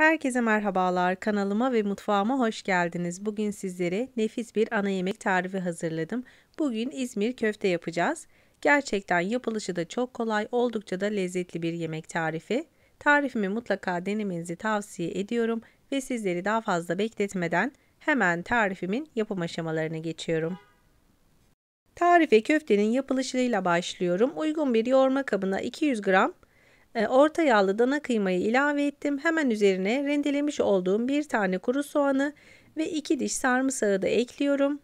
Herkese merhabalar. Kanalıma ve mutfağıma hoş geldiniz. Bugün sizlere nefis bir ana yemek tarifi hazırladım. Bugün İzmir köfte yapacağız. Gerçekten yapılışı da çok kolay, oldukça da lezzetli bir yemek tarifi. Tarifimi mutlaka denemenizi tavsiye ediyorum ve sizleri daha fazla bekletmeden hemen tarifimin yapım aşamalarına geçiyorum. Tarife köftenin yapılışıyla başlıyorum. Uygun bir yoğurma kabına 200 gram orta yağlı dana kıymayı ilave ettim. Hemen üzerine rendelemiş olduğum bir tane kuru soğanı ve iki diş sarımsağı da ekliyorum.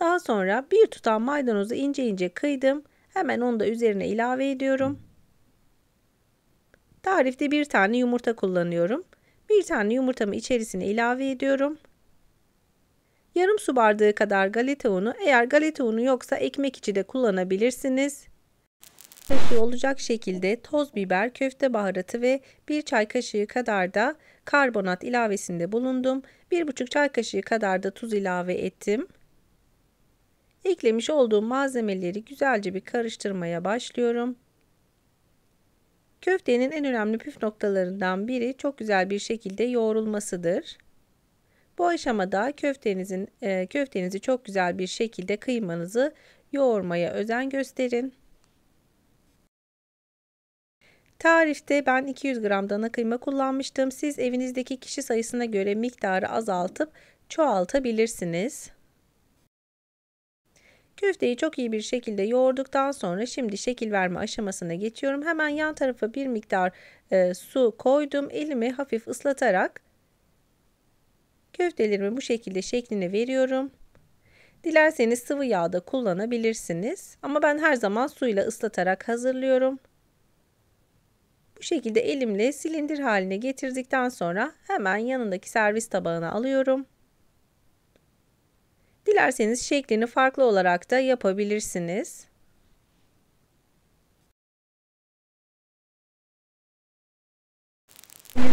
Daha sonra bir tutam maydanozu ince ince kıydım. Hemen onu da üzerine ilave ediyorum. Tarifte bir tane yumurta kullanıyorum. Bir tane yumurtamı içerisine ilave ediyorum. Yarım su bardağı kadar galeta unu, eğer galeta unu yoksa ekmek içi de kullanabilirsiniz kaşığı olacak şekilde toz biber, köfte baharatı ve 1 çay kaşığı kadar da karbonat ilavesinde bulundum. 1,5 çay kaşığı kadar da tuz ilave ettim. Eklemiş olduğum malzemeleri güzelce bir karıştırmaya başlıyorum. Köftenin en önemli püf noktalarından biri çok güzel bir şekilde yoğrulmasıdır. Bu aşamada köftenizin e, köftenizi çok güzel bir şekilde kıymanızı yoğurmaya özen gösterin. Tarifte ben 200 gram dana kıyma kullanmıştım. Siz evinizdeki kişi sayısına göre miktarı azaltıp çoğaltabilirsiniz. Köfteyi çok iyi bir şekilde yoğurduktan sonra şimdi şekil verme aşamasına geçiyorum. Hemen yan tarafa bir miktar e, su koydum. Elimi hafif ıslatarak köftelerimi bu şekilde şeklini veriyorum. Dilerseniz sıvı yağ da kullanabilirsiniz. Ama ben her zaman suyla ıslatarak hazırlıyorum. Bu şekilde elimle silindir haline getirdikten sonra hemen yanındaki servis tabağına alıyorum. Dilerseniz şeklini farklı olarak da yapabilirsiniz.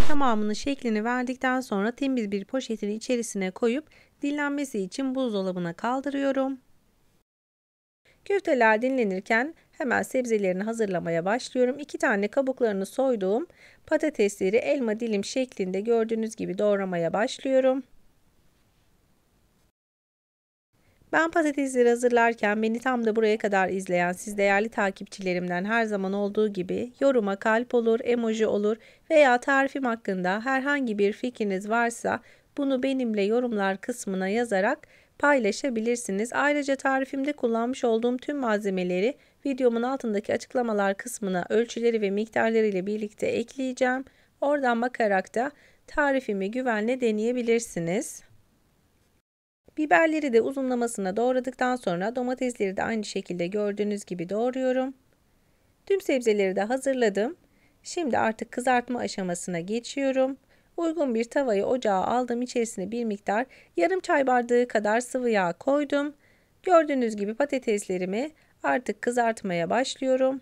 Tamamını şeklini verdikten sonra temiz bir poşetin içerisine koyup dinlenmesi için buzdolabına kaldırıyorum. Köfteler dinlenirken hemen sebzelerini hazırlamaya başlıyorum. İki tane kabuklarını soyduğum patatesleri elma dilim şeklinde gördüğünüz gibi doğramaya başlıyorum. Ben patatesleri hazırlarken beni tam da buraya kadar izleyen siz değerli takipçilerimden her zaman olduğu gibi yoruma kalp olur, emoji olur veya tarifim hakkında herhangi bir fikriniz varsa bunu benimle yorumlar kısmına yazarak paylaşabilirsiniz. Ayrıca tarifimde kullanmış olduğum tüm malzemeleri videomun altındaki açıklamalar kısmına ölçüleri ve miktarları ile birlikte ekleyeceğim. Oradan bakarak da tarifimi güvenle deneyebilirsiniz. Biberleri de uzunlamasına doğradıktan sonra domatesleri de aynı şekilde gördüğünüz gibi doğruyorum. Tüm sebzeleri de hazırladım. Şimdi artık kızartma aşamasına geçiyorum. Uygun bir tavayı ocağa aldım. İçerisine bir miktar yarım çay bardağı kadar sıvı yağ koydum. Gördüğünüz gibi patateslerimi artık kızartmaya başlıyorum.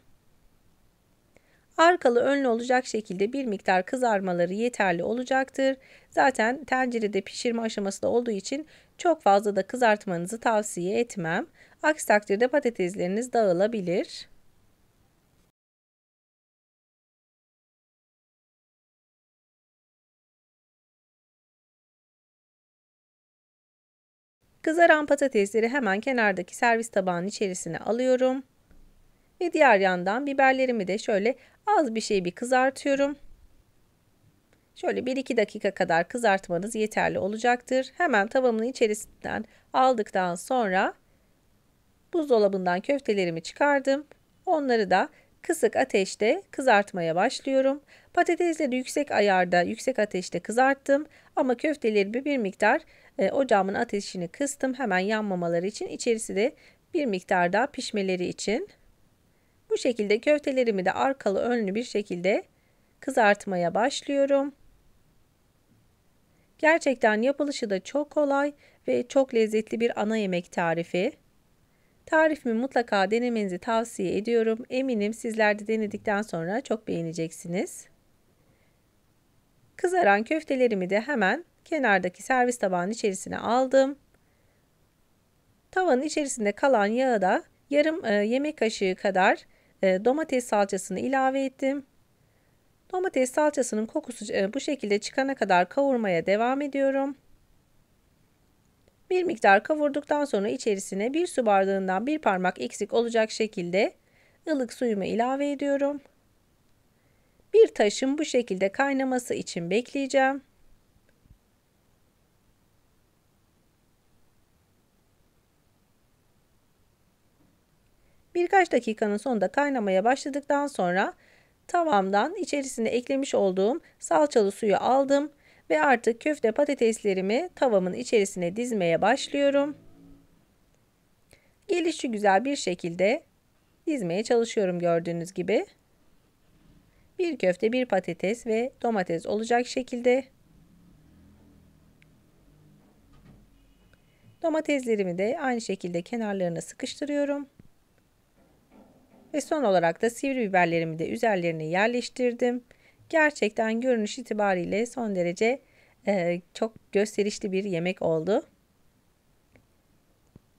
Arkalı önlü olacak şekilde bir miktar kızarmaları yeterli olacaktır. Zaten tencerede pişirme aşamasında olduğu için çok fazla da kızartmanızı tavsiye etmem. Aksi takdirde patatesleriniz dağılabilir. Kızaran patatesleri hemen kenardaki servis tabağının içerisine alıyorum. Ve diğer yandan biberlerimi de şöyle az bir şey bir kızartıyorum. Şöyle 1-2 dakika kadar kızartmanız yeterli olacaktır. Hemen tavamın içerisinden aldıktan sonra buzdolabından köftelerimi çıkardım. Onları da kısık ateşte kızartmaya başlıyorum. Patatesleri yüksek ayarda, yüksek ateşte kızarttım ama köftelerimi bir miktar e, ocağımın ateşini kıstım. Hemen yanmamaları için içerisi de bir miktar daha pişmeleri için. Bu şekilde köftelerimi de arkalı önlü bir şekilde kızartmaya başlıyorum. Gerçekten yapılışı da çok kolay ve çok lezzetli bir ana yemek tarifi. Tarifimi mutlaka denemenizi tavsiye ediyorum. Eminim sizler de denedikten sonra çok beğeneceksiniz. Kızaran köftelerimi de hemen kenardaki servis tabağının içerisine aldım. Tavanın içerisinde kalan yağı da yarım e, yemek kaşığı kadar e, domates salçasını ilave ettim. Domates salçasının kokusu e, bu şekilde çıkana kadar kavurmaya devam ediyorum. Bir miktar kavurduktan sonra içerisine bir su bardağından bir parmak eksik olacak şekilde ılık suyumu ilave ediyorum. Bir taşın bu şekilde kaynaması için bekleyeceğim. Birkaç dakikanın sonunda kaynamaya başladıktan sonra tavamdan içerisine eklemiş olduğum salçalı suyu aldım ve artık köfte patateslerimi tavamın içerisine dizmeye başlıyorum. Gelişi güzel bir şekilde dizmeye çalışıyorum gördüğünüz gibi. Bir köfte, bir patates ve domates olacak şekilde. Domateslerimi de aynı şekilde kenarlarına sıkıştırıyorum. Ve son olarak da sivri biberlerimi de üzerlerine yerleştirdim. Gerçekten görünüş itibariyle son derece e, çok gösterişli bir yemek oldu.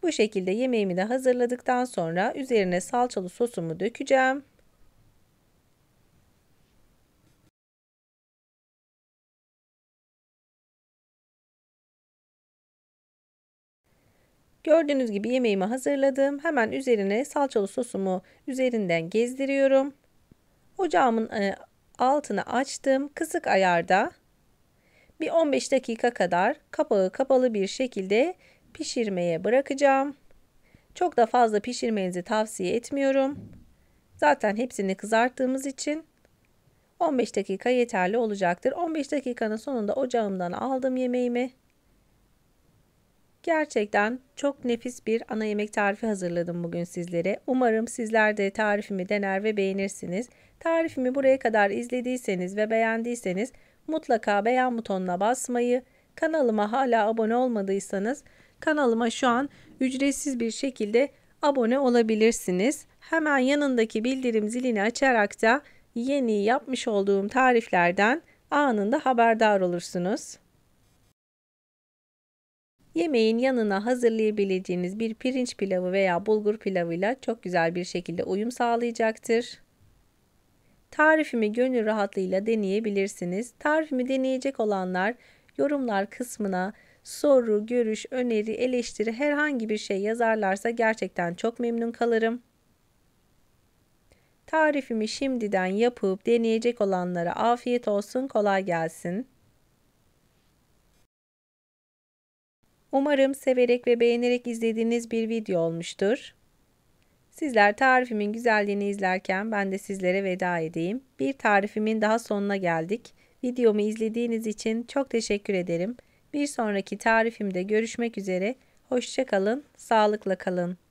Bu şekilde yemeğimi de hazırladıktan sonra üzerine salçalı sosumu dökeceğim. Gördüğünüz gibi yemeğimi hazırladım. Hemen üzerine salçalı sosumu üzerinden gezdiriyorum. Ocağımın e, altını açtım. Kısık ayarda bir 15 dakika kadar kapağı kapalı bir şekilde pişirmeye bırakacağım. Çok da fazla pişirmenizi tavsiye etmiyorum. Zaten hepsini kızarttığımız için 15 dakika yeterli olacaktır. 15 dakikanın sonunda ocağımdan aldım yemeğimi. Gerçekten çok nefis bir ana yemek tarifi hazırladım bugün sizlere. Umarım sizler de tarifimi dener ve beğenirsiniz. Tarifimi buraya kadar izlediyseniz ve beğendiyseniz mutlaka beğen butonuna basmayı, kanalıma hala abone olmadıysanız kanalıma şu an ücretsiz bir şekilde abone olabilirsiniz. Hemen yanındaki bildirim zilini açarak da yeni yapmış olduğum tariflerden anında haberdar olursunuz. Yemeğin yanına hazırlayabileceğiniz bir pirinç pilavı veya bulgur pilavıyla çok güzel bir şekilde uyum sağlayacaktır. Tarifimi gönül rahatlığıyla deneyebilirsiniz. Tarifimi deneyecek olanlar yorumlar kısmına soru, görüş, öneri, eleştiri herhangi bir şey yazarlarsa gerçekten çok memnun kalırım. Tarifimi şimdiden yapıp deneyecek olanlara afiyet olsun, kolay gelsin. Umarım severek ve beğenerek izlediğiniz bir video olmuştur. Sizler tarifimin güzelliğini izlerken ben de sizlere veda edeyim. Bir tarifimin daha sonuna geldik. Videomu izlediğiniz için çok teşekkür ederim. Bir sonraki tarifimde görüşmek üzere. Hoşçakalın, sağlıkla kalın.